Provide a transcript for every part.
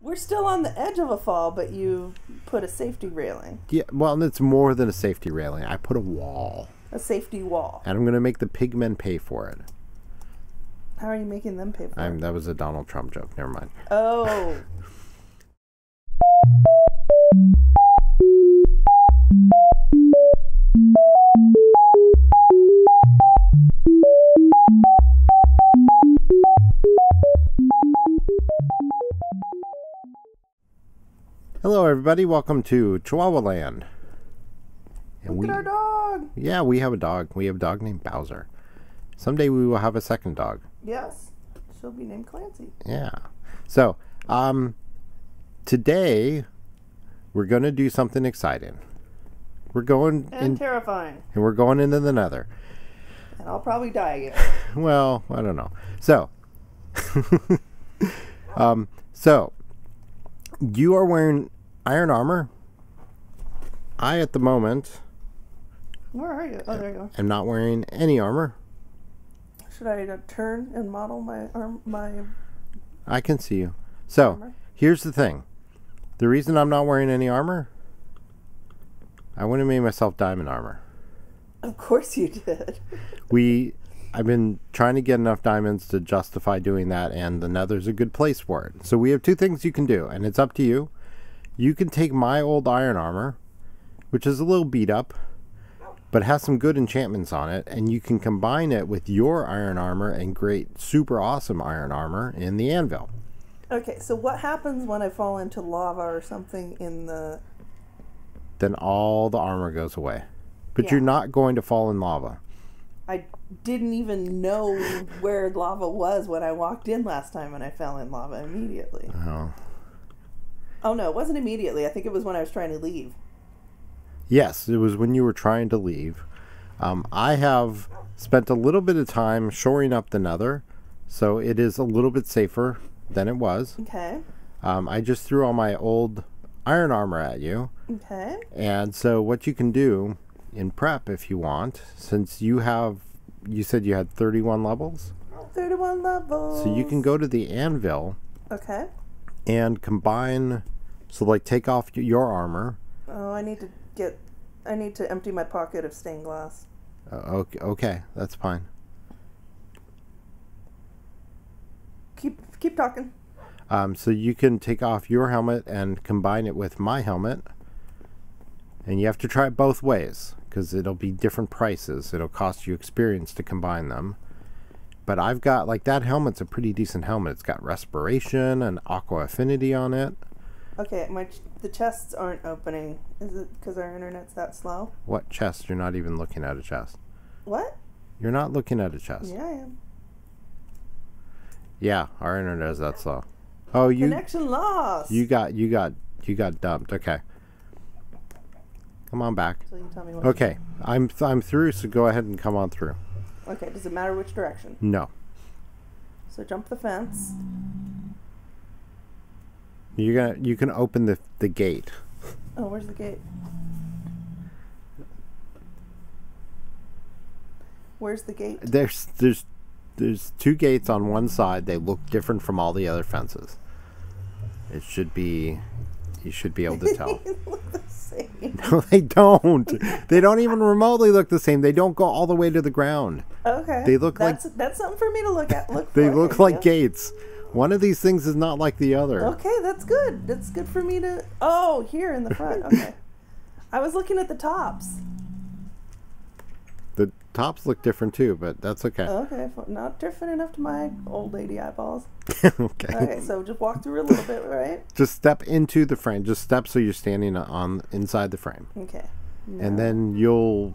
We're still on the edge of a fall, but you put a safety railing, Yeah, well, it's more than a safety railing. I put a wall, a safety wall. and I'm going to make the pigmen pay for it. How are you making them pay for I'm, it? that was a Donald Trump joke. Never mind. Oh, Hello, everybody. Welcome to Chihuahua Land. And look at our dog. yeah, we have a dog. We have a dog named Bowser. Someday we will have a second dog. Yes, she'll be named Clancy. Yeah. So, um, today we're going to do something exciting. We're going And in, terrifying. and we're going into the Nether. And I'll probably die again. Well, I don't know. So, um, so you are wearing iron armor. I, at the moment, Where are you? Oh, there you go. am not wearing any armor. Should I uh, turn and model my arm, my I can see you. So, armor? here's the thing. The reason I'm not wearing any armor, I went and made myself diamond armor. Of course you did. We, I've been trying to get enough diamonds to justify doing that, and the Nether's a good place for it. So we have two things you can do, and it's up to you. You can take my old iron armor, which is a little beat up, but has some good enchantments on it, and you can combine it with your iron armor and great, super awesome iron armor in the anvil. Okay, so what happens when I fall into lava or something in the? Then all the armor goes away. But Yeah. you're not going to fall in lava. I didn't even know where lava was when I walked in last time, and I fell in lava immediately. Oh. Oh no, it wasn't immediately. I think it was when I was trying to leave. Yes, it was when you were trying to leave. Um, I have spent a little bit of time shoring up the nether, so it is a little bit safer than it was. Okay. Um, I just threw all my old iron armor at you, Okay. and so what you can do in prep if you want, since you have, you said you had 31 levels, Thirty-one levels. so you can go to the anvil Okay. and combine, so like take off your armor. Oh, I need to get. I need to empty my pocket of stained glass. Uh, okay, okay, that's fine. Keep keep talking. Um, so you can take off your helmet and combine it with my helmet. And you have to try it both ways because it'll be different prices. It'll cost you experience to combine them. But I've got, like, that helmet's a pretty decent helmet. It's got respiration and aqua affinity on it. Okay, my ch- the chests aren't opening. Is it because our internet's that slow? What chest? You're not even looking at a chest. What? You're not looking at a chest. Yeah, I am. Yeah, our internet is that slow. Oh, you Connection lost. you got you got you got dumped. Okay. Come on back. So you tell me what. Okay, I'm I'm through, so go ahead and come on through. Okay. Does it matter which direction? No, So jump the fence. you're gonna you can open the the gate. Oh, where's the gate? Where's the gate? There's there's there's two gates on one side. They look different from all the other fences. It should be you should be able to tell. Same. no, they don't. They don't even remotely look the same. They don't go all the way to the ground. Okay. They look like- that's, that's something for me to look at. Look. They look like gates. One of these things is not like the other. Okay, that's good. That's good for me to. Oh, here in the front. Okay. I was looking at the tops. Tops look different too, but that's okay. Okay, not different enough to my old lady eyeballs. okay. Okay, so just walk through a little bit, right? Just step into the frame. Just step so you're standing on inside the frame. Okay. And then you'll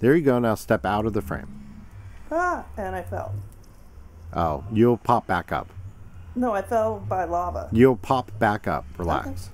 there you go. Now step out of the frame. Ah, and I fell. Oh, you'll pop back up. No, I fell by lava. You'll pop back up. Relax.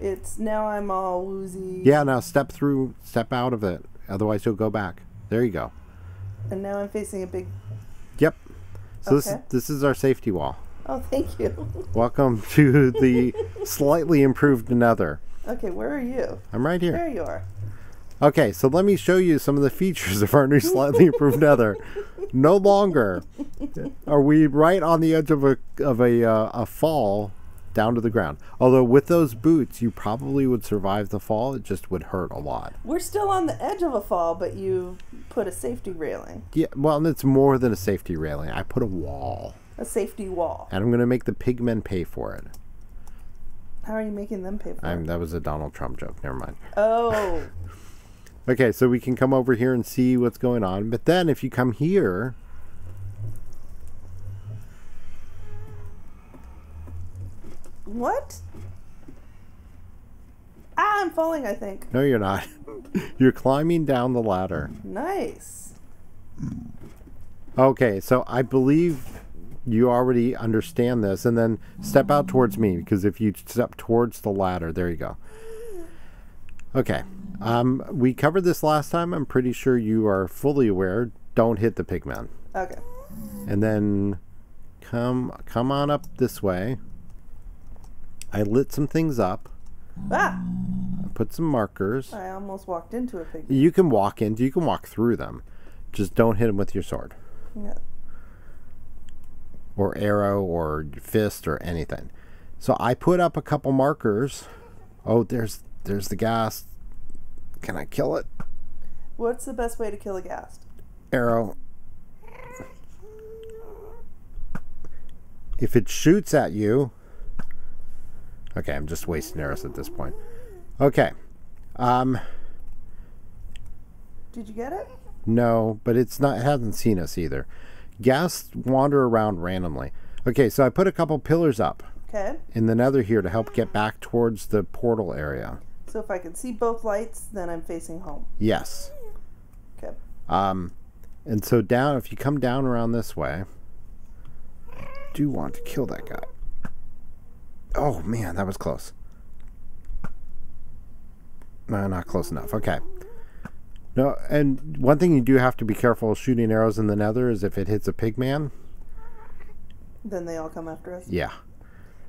It's now I'm all woozy. Yeah, now step through, step out of it. Otherwise, you'll go back. There you go. And now I'm facing a big. Yep. So this is this is our safety wall. Oh, thank you. Welcome to the slightly improved Nether. okay, where are you? I'm right here. There you are. Okay, so let me show you some of the features of our new slightly improved Nether. No longer are we right on the edge of a of a uh, a fall down to the ground. Although with those boots, you probably would survive the fall. It just would hurt a lot. We're still on the edge of a fall, but you put a safety railing, Yeah, well, it's more than a safety railing. I put a wall, a safety wall. and I'm going to make the pigmen pay for it. How are you making them pay for I'm, it? that was a Donald Trump joke. Never mind. Oh, Okay, so we can come over here and see what's going on. But then if you come here, what? Ah, I'm falling. I think. no, you're not. you're climbing down the ladder. Nice. Okay, so I believe you already understand this, and then step out towards me because if you step towards the ladder, there you go. Okay, um, we covered this last time. I'm pretty sure you are fully aware. Don't hit the pigman, Okay. and then come come on up this way. I lit some things up. Ah, Put some markers. I almost walked into a pig. You can walk into. You can walk through them. Just don't hit them with your sword. Yeah. or arrow or fist or anything. So I put up a couple markers. Oh, there's there's the ghast. Can I kill it? What's the best way to kill a ghast? Arrow. If it shoots at you. Okay, I'm just wasting arrows at this point. Okay. Um Did you get it? no, but it's not it hasn't seen us either. Ghasts wander around randomly. Okay, so I put a couple pillars up. Okay. in the nether here to help get back towards the portal area. So if I can see both lights, then I'm facing home. Yes. Okay. Um, and so down, if you come down around this way, I do want to kill that guy. Oh man, that was close. No, not close enough. Okay. No, and one thing you do have to be careful shooting arrows in the nether is if it hits a pigman. Then they all come after us. Yeah.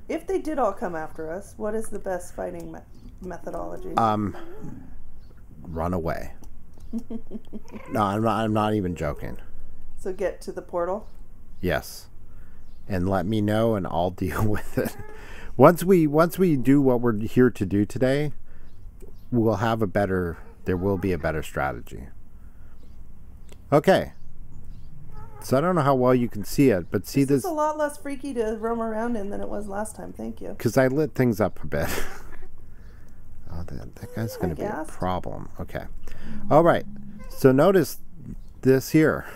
If they did all come after us, what is the best fighting me- methodology? Um, run away. no, I'm not. I'm not even joking. so get to the portal. Yes. And let me know and I'll deal with it. Once we once we do what we're here to do today, we'll have a better there will be a better strategy. Okay. So I don't know how well you can see it, but see This is a lot less freaky to roam around in than it was last time. Thank you. because I lit things up a bit. oh, that, that guy's going to be a problem. Okay. All right. So notice this here.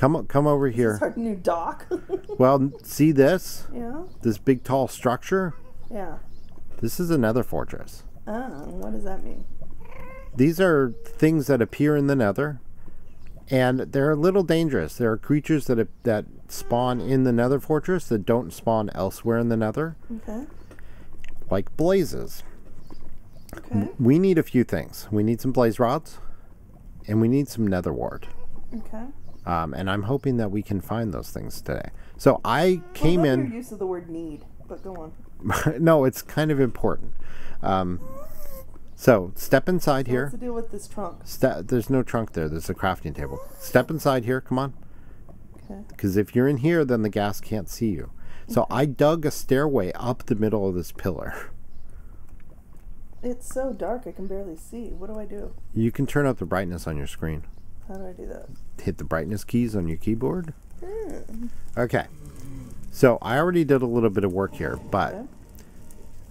Come come over here. Our new dock. Well, see this? yeah. This big tall structure? Yeah. This is another fortress. Oh, what does that mean? These are things that appear in the nether, and they're a little dangerous. There are creatures that that spawn in the nether fortress that don't spawn elsewhere in the nether, Okay. like blazes. Okay. We need a few things. We need some blaze rods, and we need some nether wart. Okay. Um, and I'm hoping that we can find those things today. So I came I love in. Your use of the word need, but go on. no, it's kind of important. Um, so step inside So here. What's the deal with this trunk? Ste- there's no trunk there. There's a crafting table. Step inside here. Come on. Okay. Because if you're in here, then the ghast can't see you. So I dug a stairway up the middle of this pillar. It's so dark I can barely see. What do I do? You can turn up the brightness on your screen. How do I do that? Hit the brightness keys on your keyboard. Hmm. Okay. So I already did a little bit of work here, but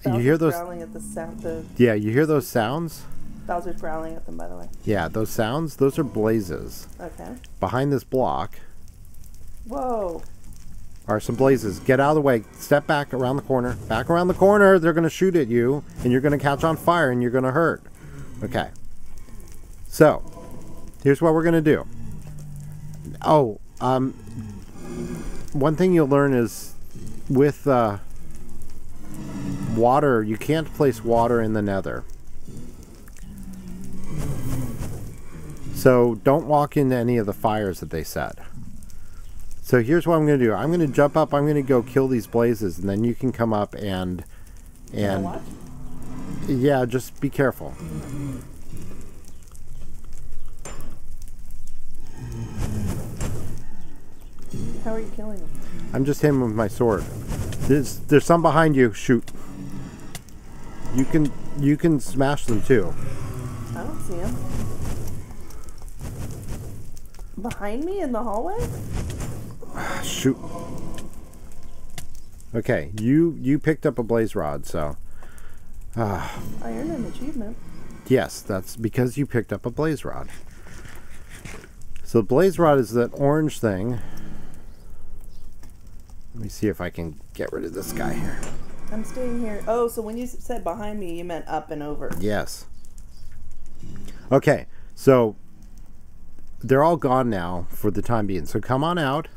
Okay. you hear those? growling at the sound. The Yeah, you hear those sounds? Bowser's growling at them. By the way. Yeah, those sounds. Those are blazes. Okay. Behind this block Whoa. are some blazes. Get out of the way. Step back around the corner. Back around the corner. They're going to shoot at you, and you're going to catch on fire, and you're going to hurt. Okay. So, here's what we're going to do. Oh, um, one thing you'll learn is with uh, water, you can't place water in the nether. So, don't walk into any of the fires that they set. So here's what I'm going to do. I'm going to jump up. I'm going to go kill these blazes, and then you can come up and and What? yeah, just be careful. How are you killing them? I'm just hitting with my sword. There's there's some behind you. Shoot. You can you can smash them too. I don't see him. Behind me in the hallway? Shoot. Okay, you you picked up a blaze rod, so ah. I earned an achievement. yes, that's because you picked up a blaze rod. So the blaze rod is that orange thing. Let me see if I can get rid of this guy here. I'm staying here. Oh, so when you said behind me, you meant up and over. Yes. Okay, so they're all gone now for the time being. So come on out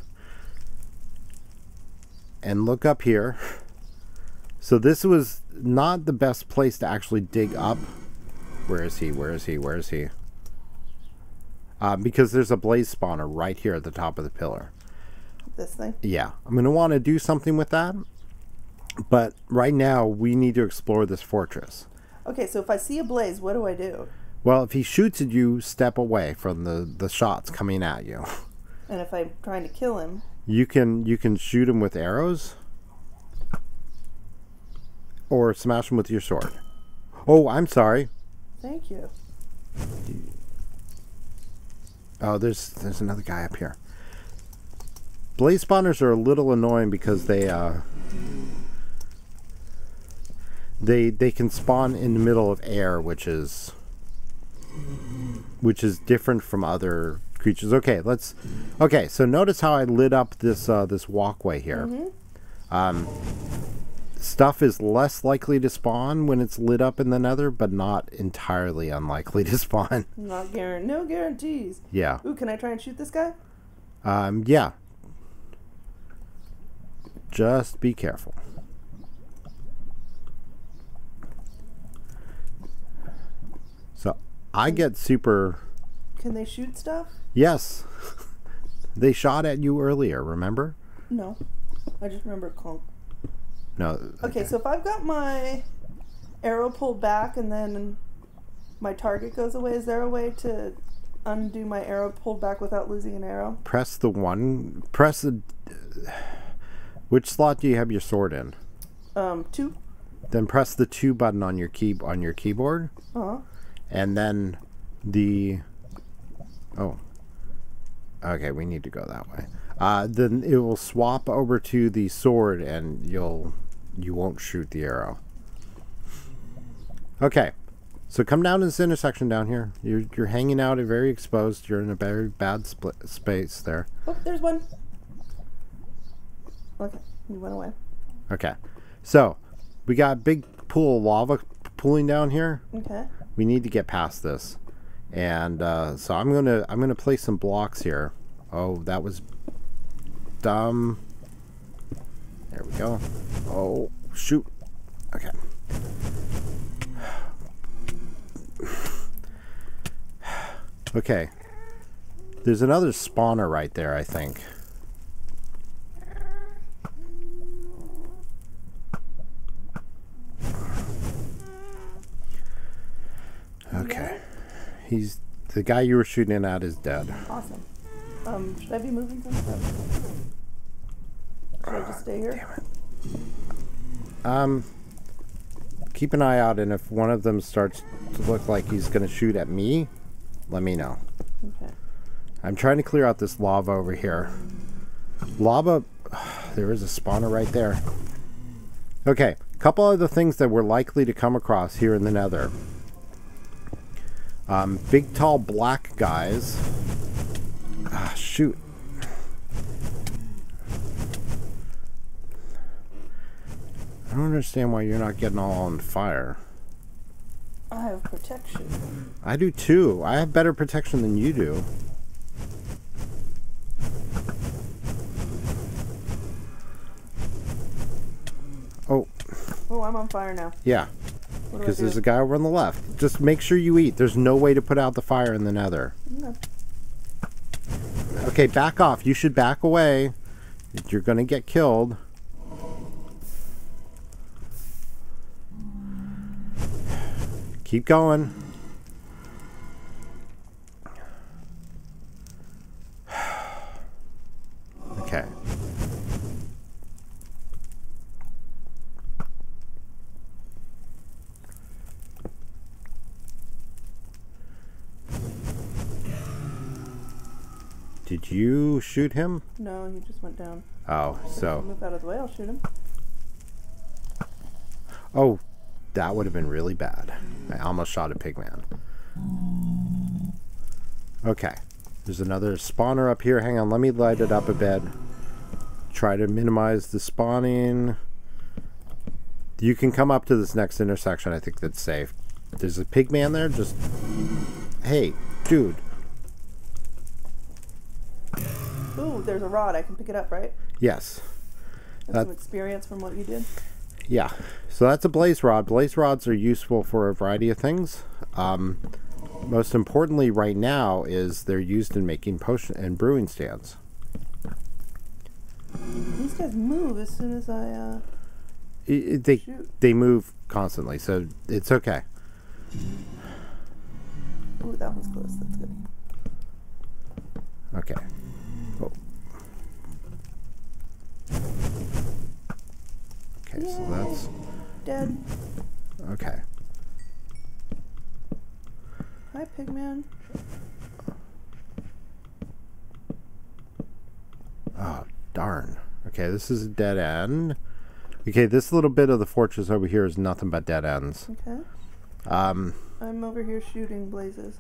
and look up here. So this was not the best place to actually dig up. Where is he? Where is he? Where is he? Uh, because there's a blaze spawner right here at the top of the pillar. This thing. Yeah, I'm going to want to do something with that. But right now, we need to explore this fortress. Okay, so if I see a blaze, what do I do? Well, if he shoots at you, step away from the, the shots coming at you. And if I'm trying to kill him, You can you can shoot him with arrows, or smash him with your sword. Oh, I'm sorry. thank you. Oh, there's there's another guy up here. Blaze spawners are a little annoying because they uh they they can spawn in the middle of air, which is which is different from other creatures. Okay, let's Okay, so notice how I lit up this uh this walkway here. Um stuff is less likely to spawn when it's lit up in the nether, but not entirely unlikely to spawn. Not guaran no guarantees. yeah. Ooh, can I try and shoot this guy? Um, yeah. Just be careful. So I get super. Can they shoot stuff? Yes. they shot at you earlier, remember? No. I just remember conk. No. Okay, so if I've got my arrow pulled back and then my target goes away, is there a way to undo my arrow pulled back without losing an arrow? Press the one. Press the. Which slot do you have your sword in? Um, two. Then press the two button on your key on your keyboard. Uh huh. and then the oh okay we need to go that way uh, then it will swap over to the sword and you'll you won't shoot the arrow okay so come down to this intersection down here you're, you're hanging out very exposed you're in a very bad split space there Oh, there's one. Okay, you went away. okay. So we got a big pool of lava pooling down here. Okay. we need to get past this. And uh, so i'm gonna i'm gonna place some blocks here. Oh that was dumb. There we go. Oh shoot. Okay. Okay. There's another spawner right there i think okay he's the guy you were shooting at is dead Awesome. Um, should I be moving some stuff? Should I just stay here? Um, keep an eye out, and if one of them starts to look like he's going to shoot at me, let me know. Okay. I'm trying to clear out this lava over here. Lava, there is a spawner right there. Okay, a couple of the things that we're likely to come across here in the Nether. Um, big, tall, black guys. Ah, shoot. I don't understand why you're not getting all on fire. I have protection. I do too. I have better protection than you do. Oh, Oh, I'm on fire now. yeah. What do I Because there's a guy over on the left. Just make sure you eat. There's no way to put out the fire in the nether. No. Okay, back off. You should back away. You're going to get killed. Keep going. Okay. Did you shoot him? No, he just went down. Oh, If so. move out of the way, I'll shoot him. Oh, that would have been really bad. I almost shot a pigman. Okay. There's another spawner up here. Hang on, let me light it up a bit. Try to minimize the spawning. You can come up to this next intersection. I think that's safe. There's a pigman there. Just. Hey, dude. There's a rod. I can pick it up, right? Yes. That's some experience from what you did. Yeah. So that's a blaze rod. Blaze rods are useful for a variety of things. Um, most importantly, right now, is they're used in making potion and brewing stands. These guys move as soon as I uh, I- I- they shoot. they move constantly, so it's okay. Ooh, that was close. That's good. Okay. Okay, so that's Dead. okay. Hi, Pigman. Oh, darn. Okay, this is a dead end. Okay, this little bit of the fortress over here is nothing but dead ends. Okay. Um, I'm over here shooting blazes.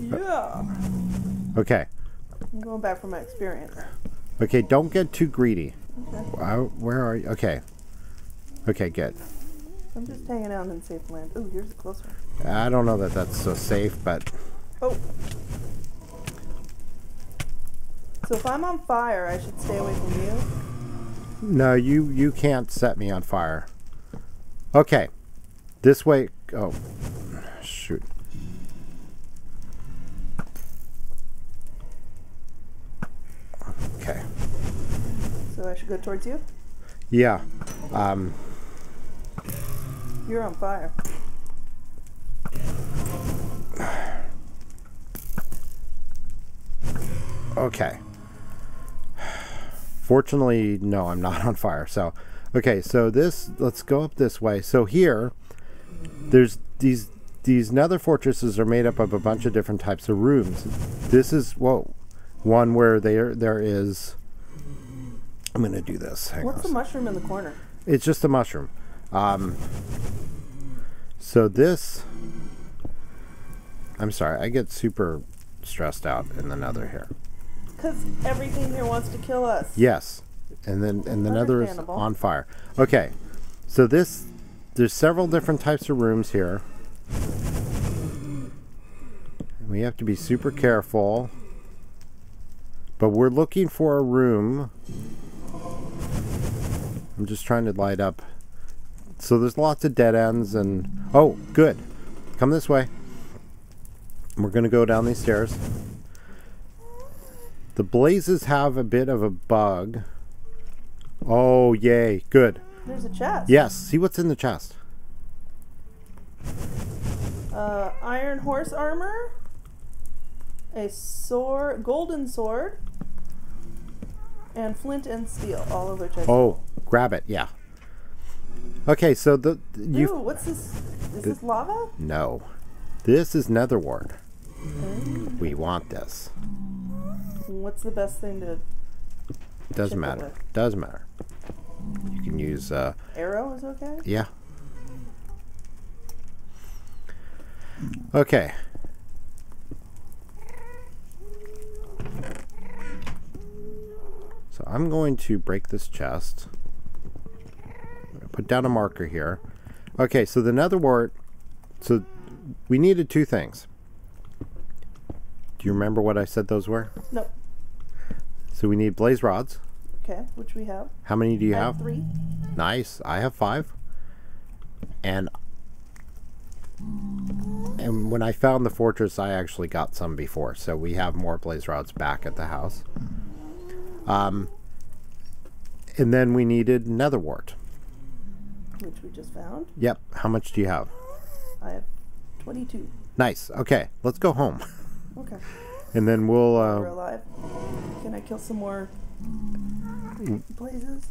Yeah. okay. I'm going back for my experience. Okay, don't get too greedy. Okay. Uh, where are you? Okay. Okay, good. I'm just hanging out in safe land. Ooh, here's a close one. I don't know that that's so safe, but Oh. So if I'm on fire, I should stay away from you. no, you you can't set me on fire. Okay. This way. Oh, shoot. Okay. So I should go towards you. Yeah. Um, You're on fire. Okay. Fortunately, no, I'm not on fire. So, okay, so this, let's go up this way. So here, there's these these nether fortresses are made up of a bunch of different types of rooms. This is whoa, one where there there is. I'm gonna do this. Hang What's on. the mushroom in the corner? It's just a mushroom. Um, so this, I'm sorry, I get super stressed out in the nether here. Because everything here wants to kill us. Yes, and then and the nether is on fire. Okay, so this there's several different types of rooms here. We have to be super careful. But we're looking for a room. I'm just trying to light up. So there's lots of dead ends and oh, good. Come this way. We're going to go down these stairs. The blazes have a bit of a bug. Oh, yay. Good. There's a chest. Yes. See what's in the chest. Uh, iron horse armor. A sword, golden sword. And flint and steel, all of which I. Oh, grab it. Yeah. Okay, so the you Ooh, what's this? Is this lava? no. This is nether wart. Mm. We want this. What's the best thing to Doesn't matter. Doesn't matter. You can use uh arrow? Is okay. yeah. Okay. So I'm going to break this chest. Put down a marker here. Okay, so the nether wart. So we needed two things. Do you remember what I said those were? Nope. So we need blaze rods. Okay, which we have. How many do you I have? three. Nice. I have five. And and when I found the fortress, I actually got some before, so we have more blaze rods back at the house. Um, and then we needed nether wart. Which we just found. Yep. How much do you have? I have 22. Nice. Okay, let's go home, Okay. and then we'll. We're Uh, alive. Can I kill some more blazes?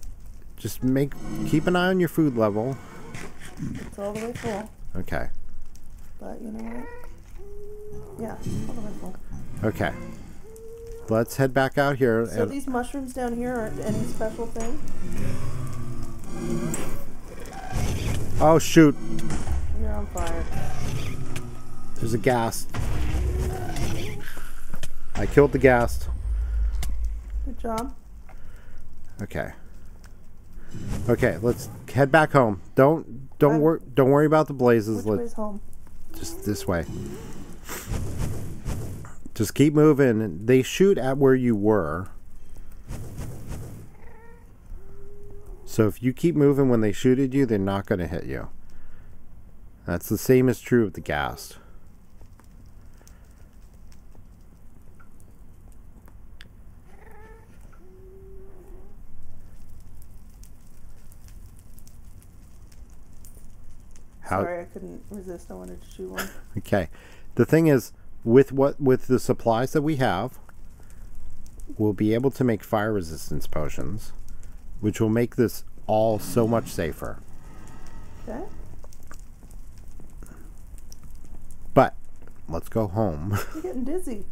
just make keep an eye on your food level. It's all the way full. Okay. But you know what? Yeah, all the way full. Okay. Let's head back out here. So these mushrooms down here aren't any special thing? Oh shoot, You're on fire. there's a ghast. I killed the ghast. Good job. Okay. Okay, let's head back home. Don't don't I'm- worry don't worry about the blazes. Which Let's way's home? just this way. Just keep moving. They shoot at where you were. So if you keep moving when they shoot at you, they're not going to hit you. That's the same is true of the ghast. How, Sorry, I couldn't resist. I wanted to shoot one. Okay. The thing is, with what with the supplies that we have, we'll be able to make fire resistance potions, which will make this all so much safer. Okay. But let's go home. I'm getting dizzy.